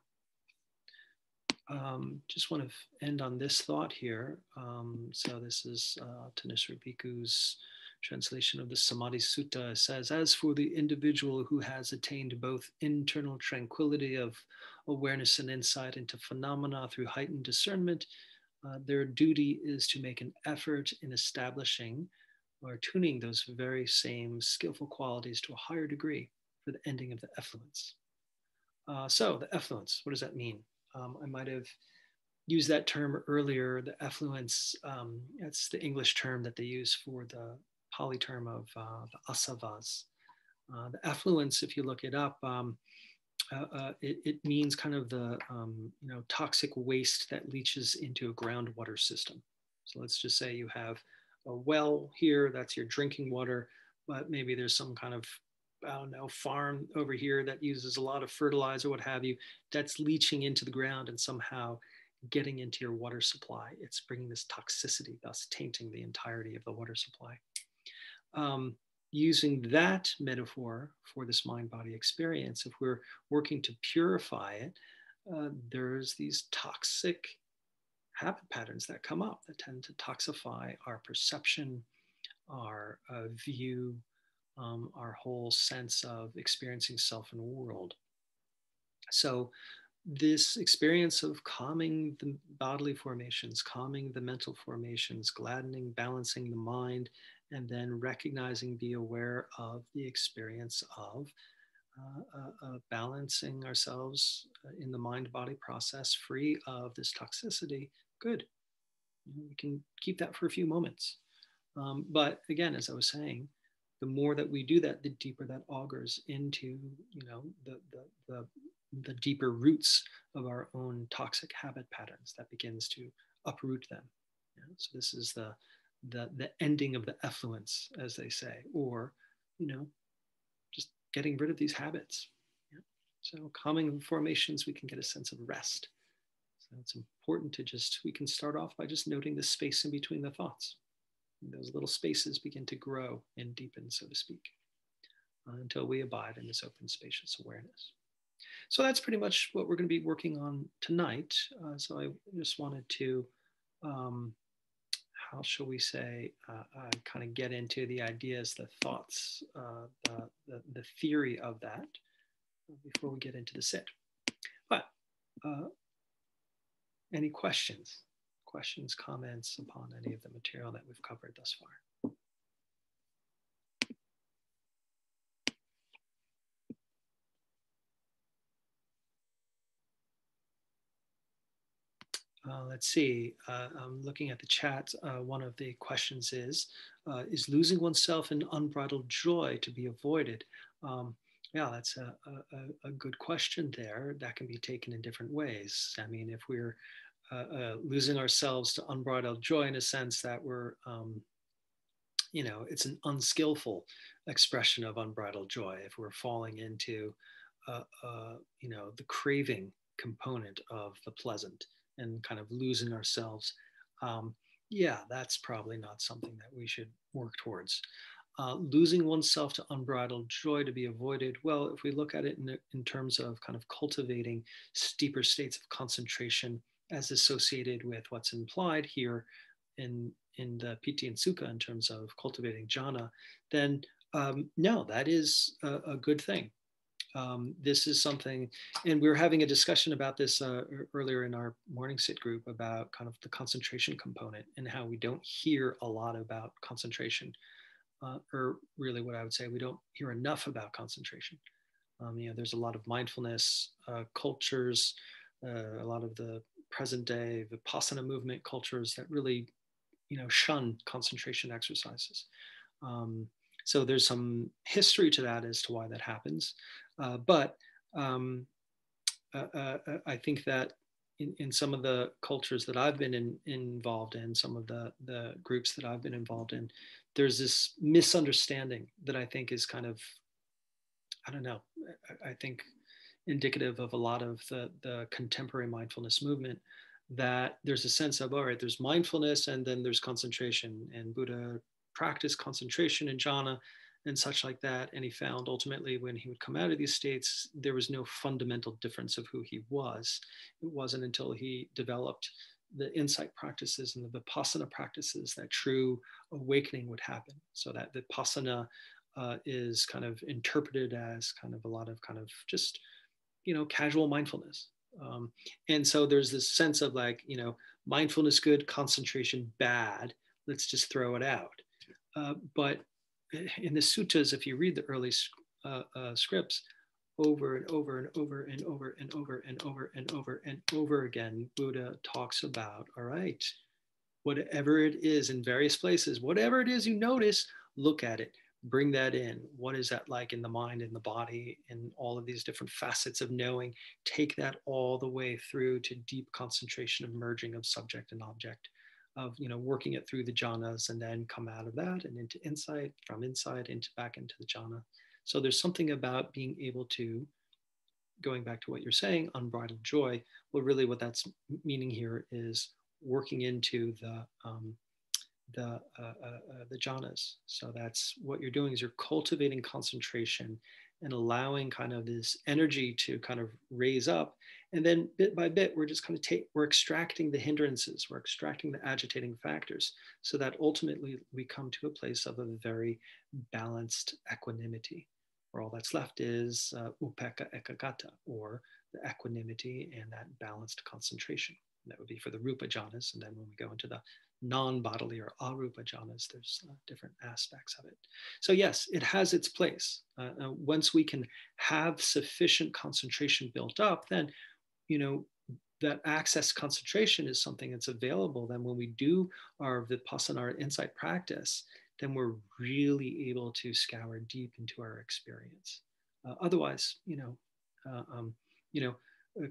Um, just want to end on this thought here. Um, so this is uh, Thanissaro Bhikkhu's translation of the Samadhi Sutta. Says, as for the individual who has attained both internal tranquility of awareness and insight into phenomena through heightened discernment, uh, their duty is to make an effort in establishing or tuning those very same skillful qualities to a higher degree for the ending of the effluence. Uh, so, the effluence, what does that mean? Um, I might have used that term earlier, the effluence, um, that's the English term that they use for the Pali term of uh, the asavas. Uh, the effluence, if you look it up, um, uh, uh, it, it, means kind of the um, you know toxic waste that leaches into a groundwater system. So let's just say you have a well here, that's your drinking water, but maybe there's some kind of I don't know farm over here that uses a lot of fertilizer, what have you, that's leaching into the ground and somehow getting into your water supply. It's bringing this toxicity, thus tainting the entirety of the water supply. Um, using that metaphor for this mind body experience, if we're working to purify it, uh, there's these toxic habit patterns that come up that tend to toxify our perception, our uh, view, um, our whole sense of experiencing self and world. So, this experience of calming the bodily formations, calming the mental formations, gladdening, balancing the mind, and then recognizing, be aware of the experience of uh, uh, uh, balancing ourselves in the mind body process free of this toxicity, good. We can keep that for a few moments. Um, but again, as I was saying, the more that we do that, the deeper that augurs into, you know, the, the, the, the deeper roots of our own toxic habit patterns that begins to uproot them. Yeah? So this is the, the, the ending of the effluence, as they say, or, you know, just getting rid of these habits. Yeah? So calming formations, we can get a sense of rest. So it's important to just, we can start off by just noting the space in between the thoughts. And those little spaces begin to grow and deepen, so to speak, uh, until we abide in this open, spacious awareness. So that's pretty much what we're going to be working on tonight. Uh, so I just wanted to um, how shall we say, uh, uh, kind of get into the ideas, the thoughts, uh, the, the, the, theory of that before we get into the sit. But uh, any questions? Questions, comments upon any of the material that we've covered thus far? Uh, let's see, uh, I'm looking at the chat. Uh, one of the questions is, uh, is losing oneself in unbridled joy to be avoided? Um, yeah, that's a, a, a, good question there. That can be taken in different ways. I mean, if we're uh, uh, losing ourselves to unbridled joy in a sense that we're, um, you know, it's an unskillful expression of unbridled joy. If we're falling into, you know, the craving component of the pleasant and kind of losing ourselves, um, yeah, that's probably not something that we should work towards. Uh, losing oneself to unbridled joy to be avoided. Well, if we look at it in, in terms of kind of cultivating steeper states of concentration as associated with what's implied here in, in the Piti and Sukha in terms of cultivating jhana, then um, no, that is a, a good thing um, this is something, and we were having a discussion about this uh, earlier in our morning sit group about kind of the concentration component and how we don't hear a lot about concentration, uh, or really what I would say, we don't hear enough about concentration. Um, you know, there's a lot of mindfulness uh, cultures, uh, a lot of the present day Vipassana movement cultures that really, you know, shun concentration exercises. Um, so there's some history to that as to why that happens. Uh, but um, uh, uh, I think that in, in some of the cultures that I've been in, involved in, some of the, the groups that I've been involved in, there's this misunderstanding that I think is kind of, I don't know, I, I think indicative of a lot of the, the contemporary mindfulness movement that there's a sense of, all right, there's mindfulness and then there's concentration. And Buddha practice concentration in jhana and such like that. And he found ultimately when he would come out of these states, there was no fundamental difference of who he was. It wasn't until he developed the insight practices and the vipassana practices that true awakening would happen. So that vipassana uh, is kind of interpreted as kind of a lot of kind of just, you know, casual mindfulness. Um, and so there's this sense of like, you know, mindfulness good, concentration bad. Let's just throw it out. Uh, but in the suttas, if you read the early uh, uh, scripts, over and over and over and over and over and over and over and over again, Buddha talks about, all right, whatever it is in various places, whatever it is you notice, look at it, bring that in. What is that like in the mind, in the body, in all of these different facets of knowing? Take that all the way through to deep concentration of merging of subject and object, of you know working it through the jhanas and then come out of that and into insight, from inside into back into the jhana. So there's something about being able to, going back to what you're saying, unbridled joy. Well, really, what that's meaning here is working into the um, the uh, uh, uh, the jhanas. So that's what you're doing is you're cultivating concentration and allowing kind of this energy to kind of raise up, and then bit by bit we're just kind of take we're extracting the hindrances, we're extracting the agitating factors, so that ultimately we come to a place of a very balanced equanimity, where all that's left is uh, upekkha ekaggata, or the equanimity and that balanced concentration. That would be for the rupa jhanas. And then when we go into the non-bodily or arupa jhanas, there's uh, different aspects of it. So yes, it has its place. Uh, uh, once we can have sufficient concentration built up, then, you know, that access concentration is something that's available. Then when we do our vipassana insight practice, then we're really able to scour deep into our experience. Uh, otherwise, you know, uh, um, you know,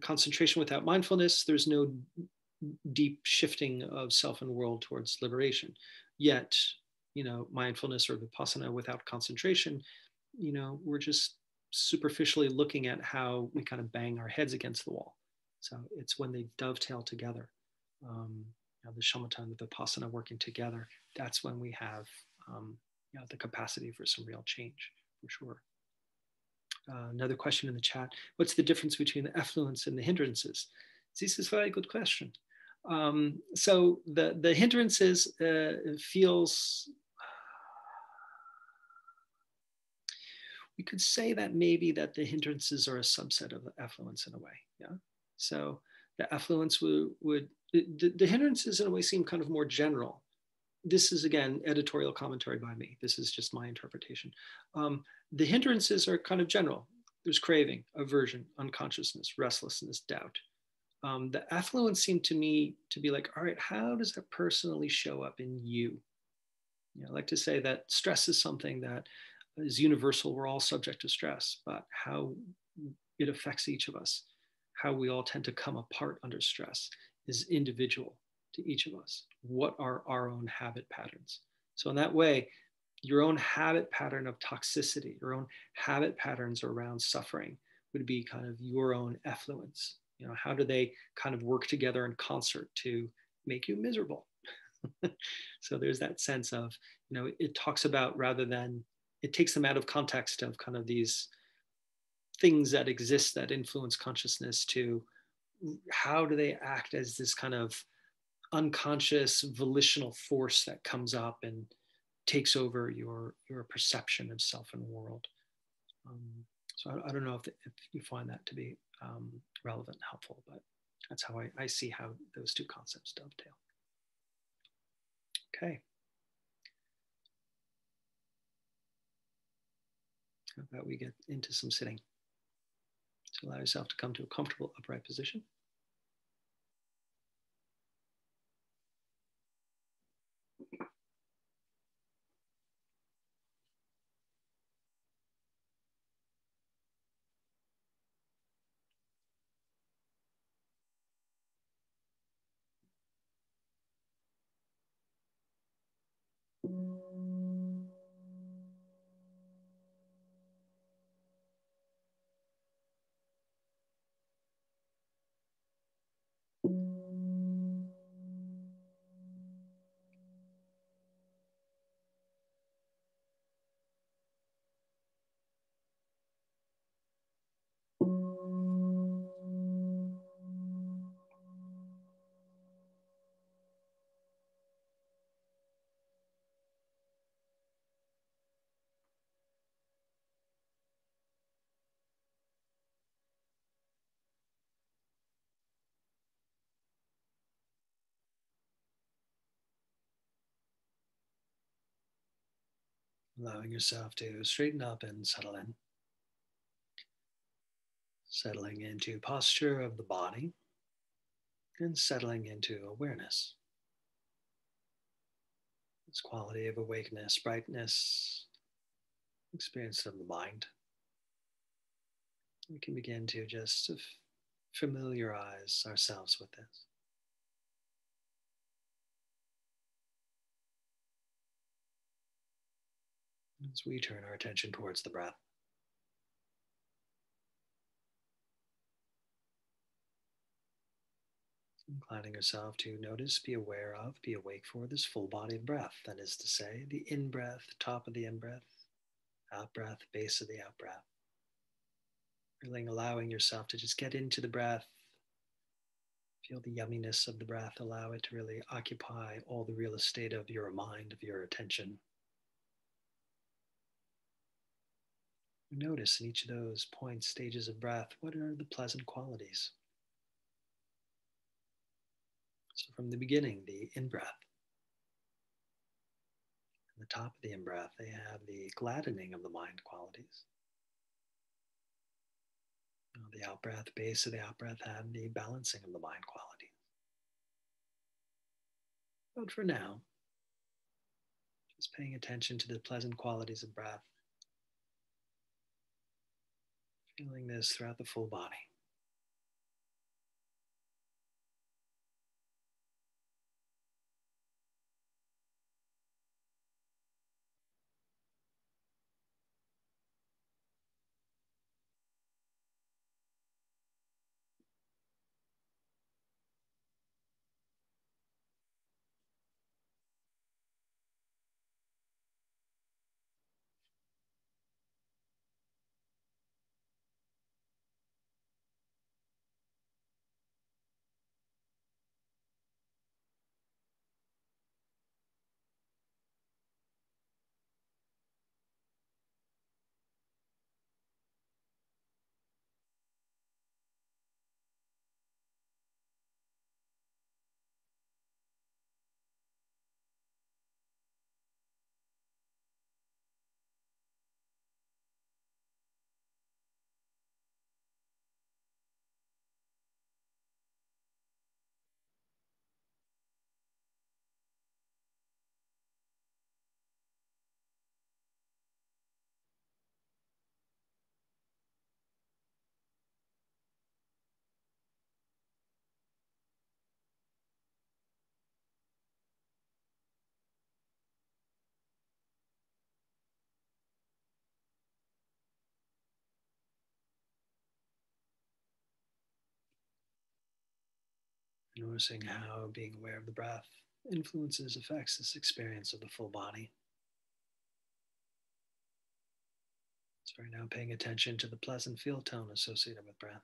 concentration without mindfulness, there's no deep shifting of self and world towards liberation. Yet, you know, mindfulness or vipassana without concentration, you know, we're just superficially looking at how we kind of bang our heads against the wall. So it's when they dovetail together, um, you know, the shamatha and the vipassana working together, that's when we have um, you know, the capacity for some real change, for sure. Uh, another question in the chat, what's the difference between the effluence and the hindrances? This is a very good question. Um, so the, the hindrances uh, feels, we could say that maybe that the hindrances are a subset of the effluence in a way, yeah? So the effluence would, would the, the hindrances in a way seem kind of more general. This is again editorial commentary by me. This is just my interpretation. Um, the hindrances are kind of general. There's craving, aversion, unconsciousness, restlessness, doubt um, the effluence seemed to me to be like, all right, how does that personally show up in you? you know, I like to say that stress is something that is universal. We're all subject to stress, but how it affects each of us, how we all tend to come apart under stress is individual to each of us. What are our own habit patterns? So, in that way, your own habit pattern of toxicity, your own habit patterns around suffering would be kind of your own effluence you know how do they kind of work together in concert to make you miserable so there's that sense of you know it talks about rather than it takes them out of context of kind of these things that exist that influence consciousness to how do they act as this kind of unconscious volitional force that comes up and takes over your your perception of self and world um, so I, I, don't know if, if you find that to be um, relevant and helpful, but that's how I, I see how those two concepts dovetail. Okay. How about we get into some sitting? So allow yourself to come to a comfortable upright position. Allowing yourself to straighten up and settle in. Settling into posture of the body and settling into awareness. This quality of awakeness, brightness, experience of the mind. We can begin to just familiarize ourselves with this. As we turn our attention towards the breath. inclining yourself to notice, be aware of, be awake for this full body of breath. That is to say, the in breath, top of the in breath, out breath, base of the out breath. Really allowing yourself to just get into the breath, feel the yumminess of the breath, allow it to really occupy all the real estate of your mind, of your attention. Notice in each of those points, stages of breath, what are the pleasant qualities? So from the beginning, the in breath. At the top of the in breath, they have the gladdening of the mind qualities. The out breath, base of the out breath, have the balancing of the mind qualities. But for now, just paying attention to the pleasant qualities of breath, feeling this throughout the full body. Noticing how being aware of the breath influences, affects this experience of the full body. So we're now paying attention to the pleasant feel tone associated with breath.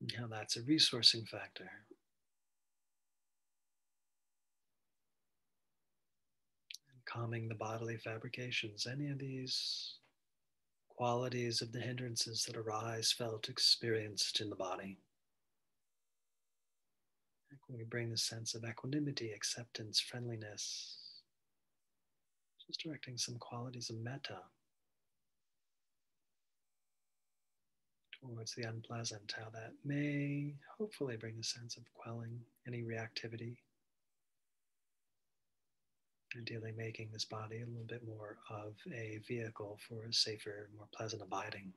And how that's a resourcing factor calming the bodily fabrications, any of these qualities of the hindrances that arise, felt, experienced in the body. When we bring the sense of equanimity, acceptance, friendliness, just directing some qualities of metta towards the unpleasant, how that may hopefully bring a sense of quelling any reactivity ideally making this body a little bit more of a vehicle for a safer, more pleasant abiding.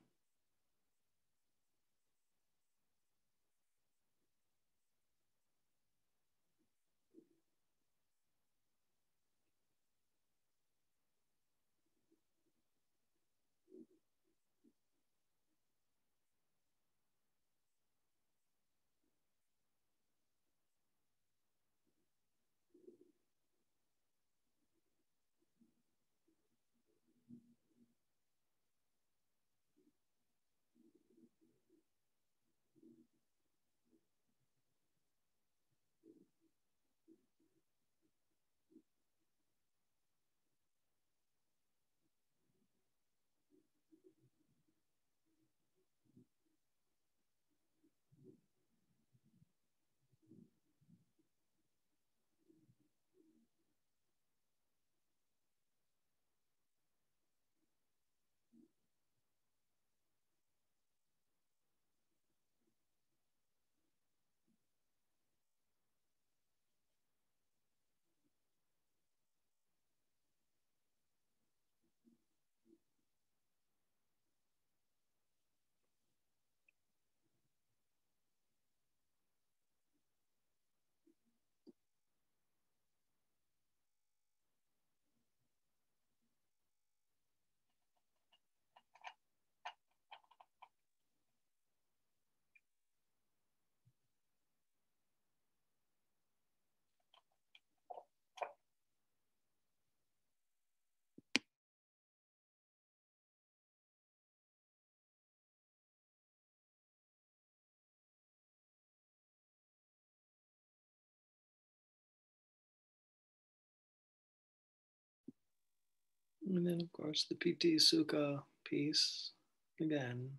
And then, of course, the piti Sukha piece. Again,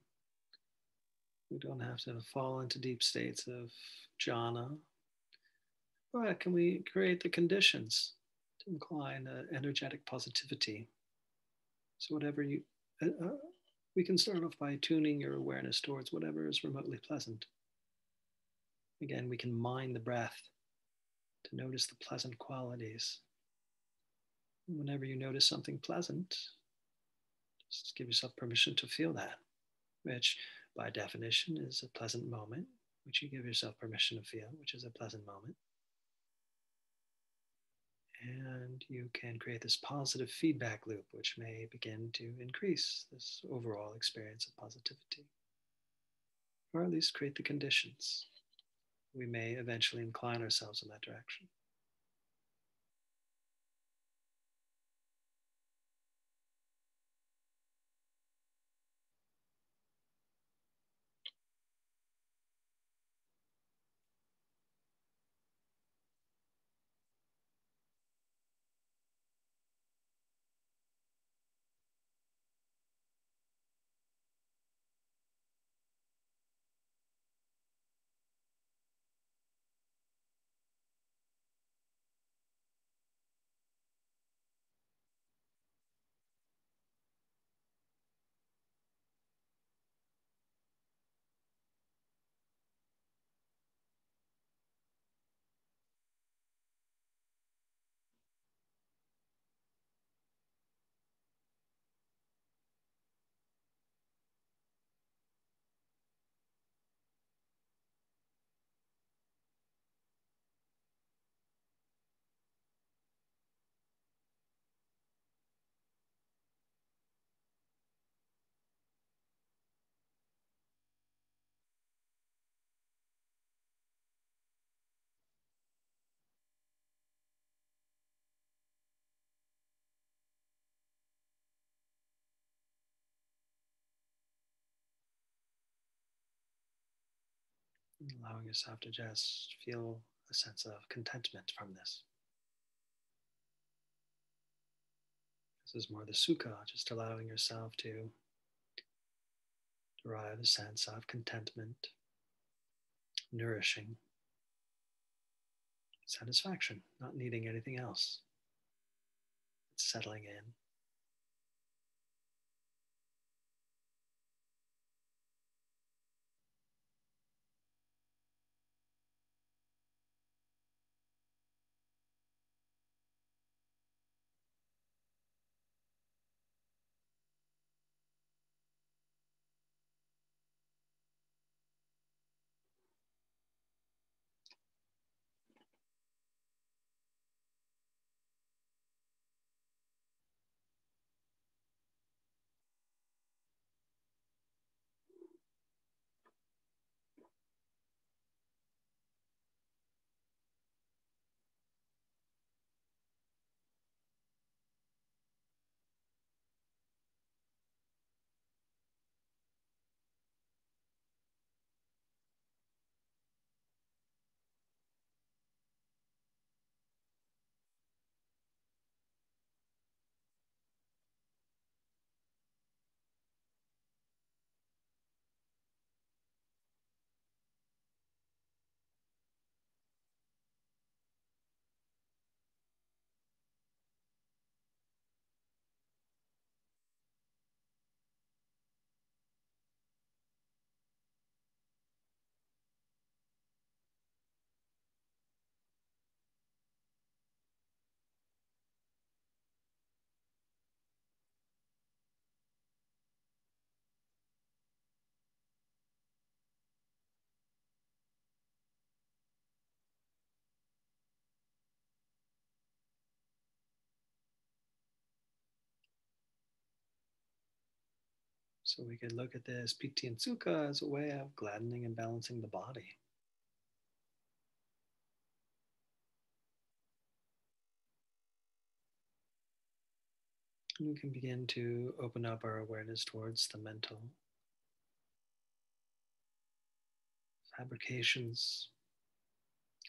we don't have to fall into deep states of jhana. But can we create the conditions to incline uh, energetic positivity? So, whatever you, uh, uh, we can start off by tuning your awareness towards whatever is remotely pleasant. Again, we can mind the breath to notice the pleasant qualities. Whenever you notice something pleasant, just give yourself permission to feel that, which by definition is a pleasant moment, which you give yourself permission to feel, which is a pleasant moment. And you can create this positive feedback loop, which may begin to increase this overall experience of positivity, or at least create the conditions we may eventually incline ourselves in that direction. Allowing yourself to just feel a sense of contentment from this. This is more the sukha, just allowing yourself to derive a sense of contentment, nourishing, satisfaction, not needing anything else. It's settling in. So we could look at this piti and sukha as a way of gladdening and balancing the body. We can begin to open up our awareness towards the mental fabrications.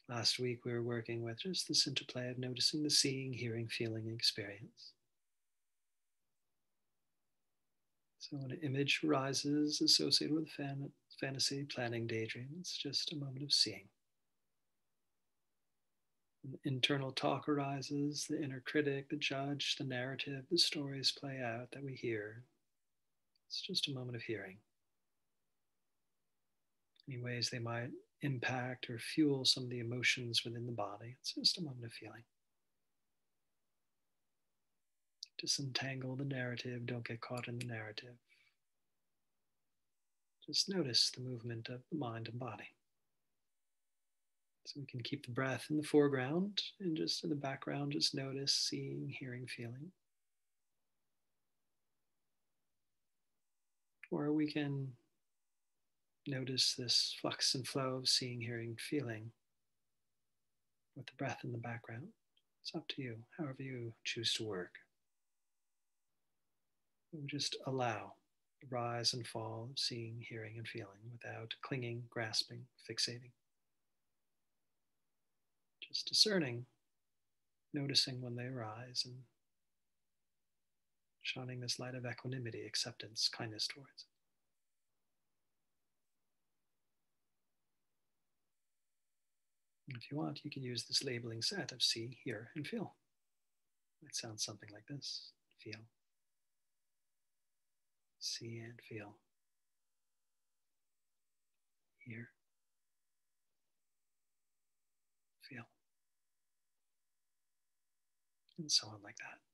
Last week we were working with just this interplay of noticing the seeing, hearing, feeling experience. So when an image rises associated with fan- fantasy, planning, daydream, it's just a moment of seeing. Internal talk arises, the inner critic, the judge, the narrative, the stories play out that we hear. It's just a moment of hearing. Any ways they might impact or fuel some of the emotions within the body. It's just a moment of feeling. Disentangle the narrative, don't get caught in the narrative. Just notice the movement of the mind and body. So we can keep the breath in the foreground and just in the background, just notice seeing, hearing, feeling. Or we can notice this flux and flow of seeing, hearing, feeling with the breath in the background. It's up to you, however you choose to work. Just allow the rise and fall of seeing, hearing, and feeling without clinging, grasping, fixating. Just discerning, noticing when they arise, and shining this light of equanimity, acceptance, kindness towards. If you want, you can use this labeling set of see, hear, and feel. It sounds something like this feel, see, and feel, hear feel, and so on like that.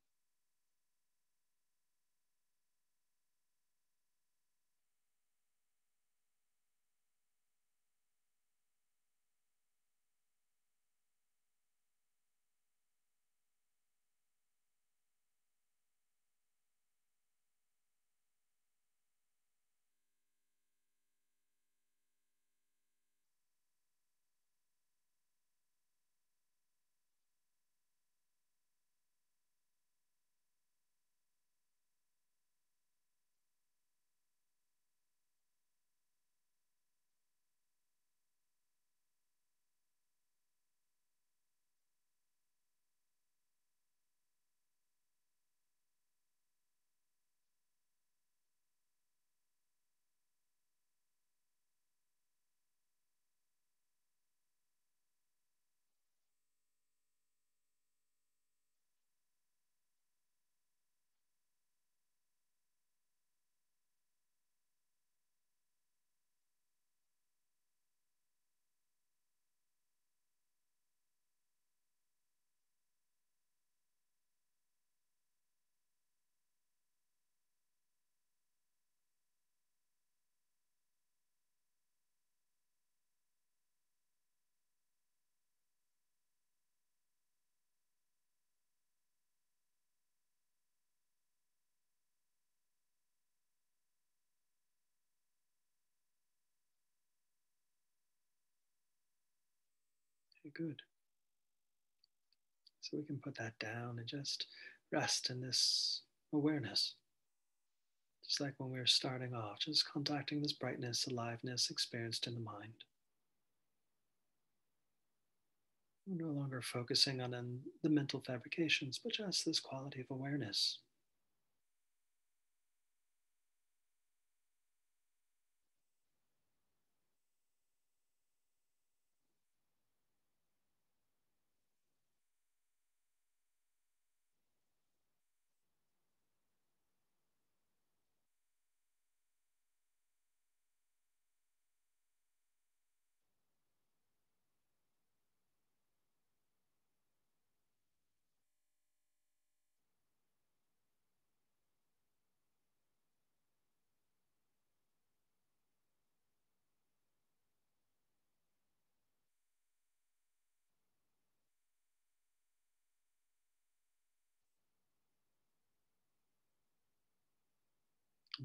Good. So we can put that down and just rest in this awareness. Just like when we were starting off, just contacting this brightness, aliveness experienced in the mind. We're no longer focusing on um, the mental fabrications, but just this quality of awareness.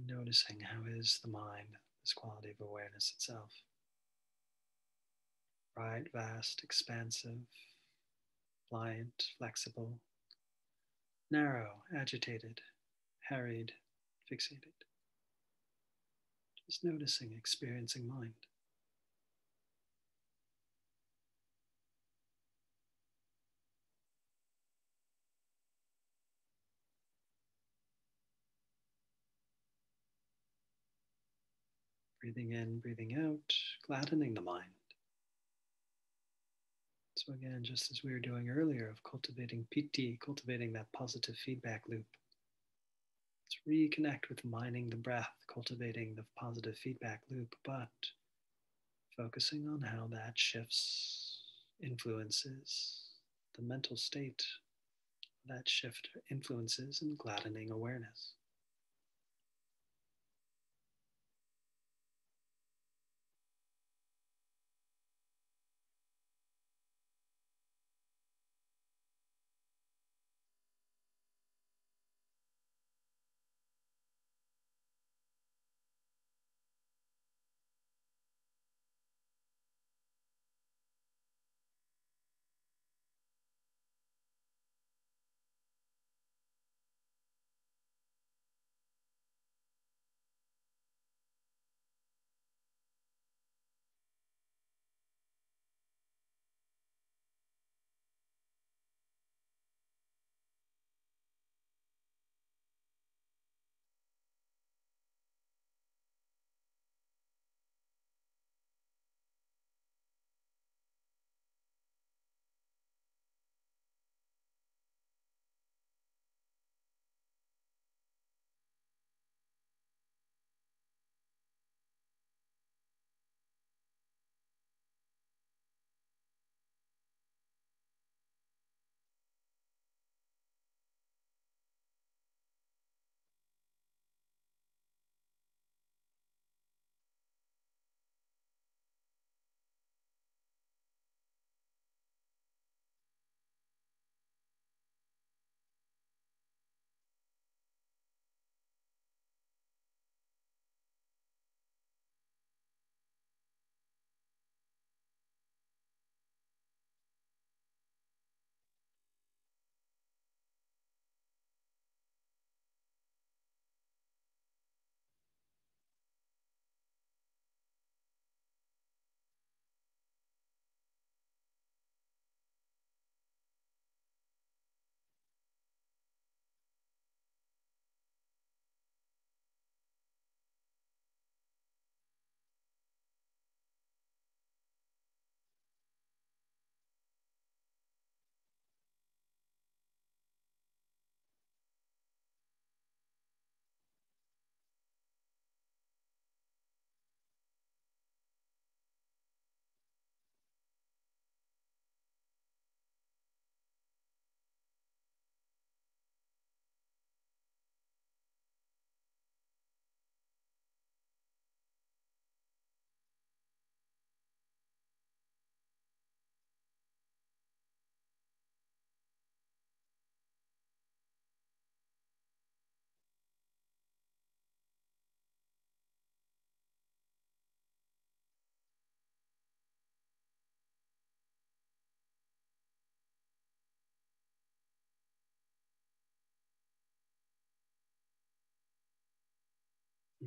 Noticing how is the mind, this quality of awareness itself. Bright, vast, expansive, pliant, flexible, narrow, agitated, harried, fixated. Just noticing, experiencing mind. Breathing in, breathing out, gladdening the mind. So, again, just as we were doing earlier, of cultivating piti, cultivating that positive feedback loop. Let's reconnect with mining the breath, cultivating the positive feedback loop, but focusing on how that shifts, influences the mental state that shift influences and gladdening awareness.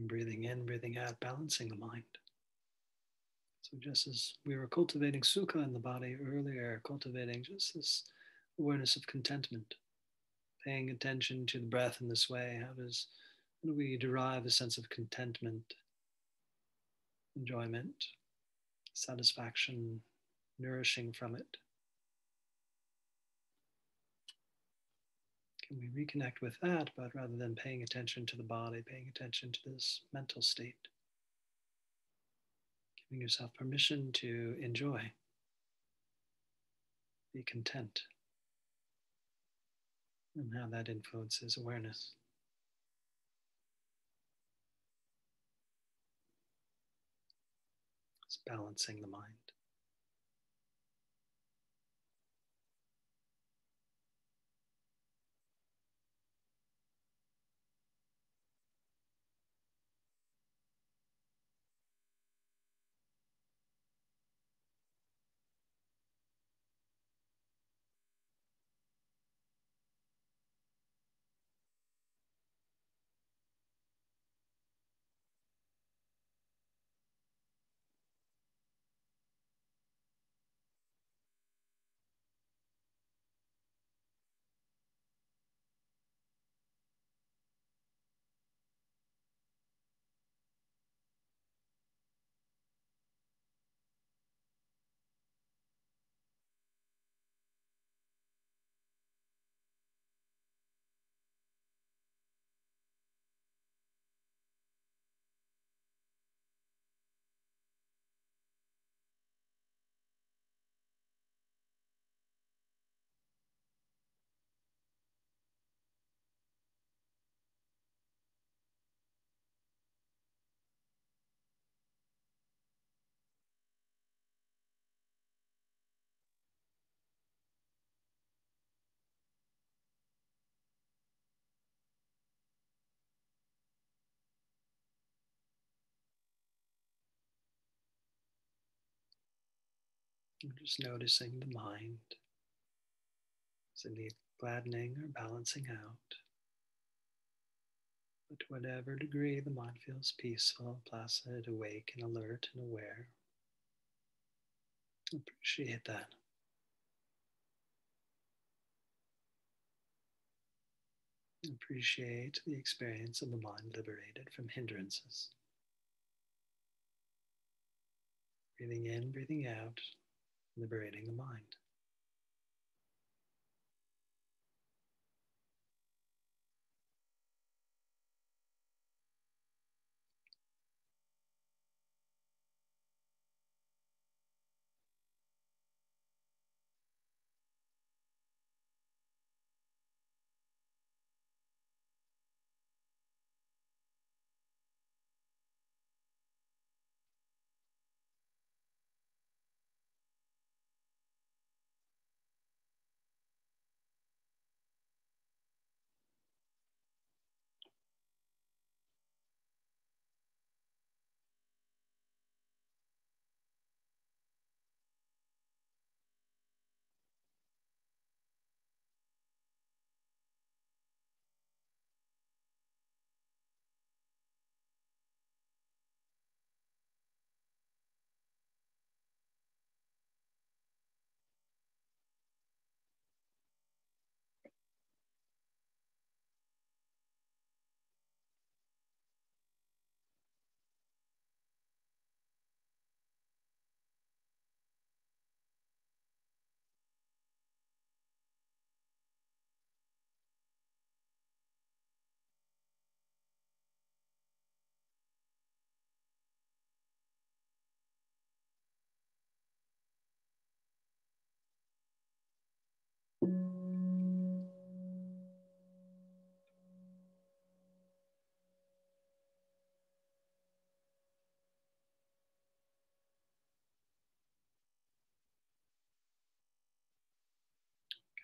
And breathing in, breathing out, balancing the mind. So, just as we were cultivating sukha in the body earlier, cultivating just this awareness of contentment, paying attention to the breath in this way, how does how do we derive a sense of contentment, enjoyment, satisfaction, nourishing from it? Can we reconnect with that, but rather than paying attention to the body, paying attention to this mental state? Giving yourself permission to enjoy, be content, and how that influences awareness. It's balancing the mind. Just noticing the mind. Does it need gladdening or balancing out? But to whatever degree the mind feels peaceful, placid, awake, and alert and aware, appreciate that. Appreciate the experience of the mind liberated from hindrances. Breathing in, breathing out, liberating the mind.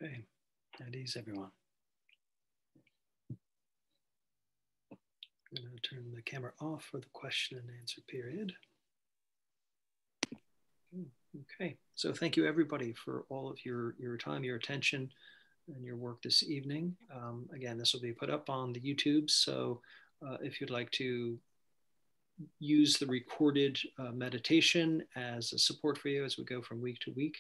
Okay, at ease, everyone. I'm going to turn the camera off for the question and answer period. Okay, so thank you everybody for all of your, your time, your attention, and your work this evening. Um, again, this will be put up on the YouTube, so uh, if you'd like to use the recorded uh, meditation as a support for you as we go from week to week,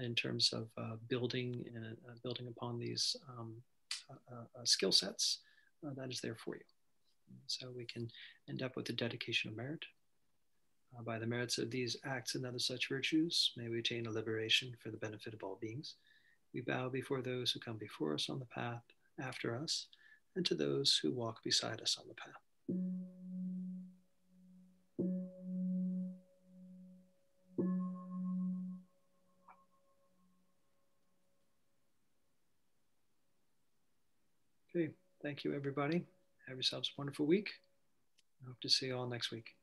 in terms of uh, building and uh, building upon these um, uh, uh, skill sets that is there for you. So we can end up with the dedication of merit. by the merits of these acts and other such virtues, may we attain a liberation for the benefit of all beings. We bow before those who come before us on the path after us, and to those who walk beside us on the path. Okay, thank you, everybody. Have yourselves a wonderful week. I hope to see you all next week.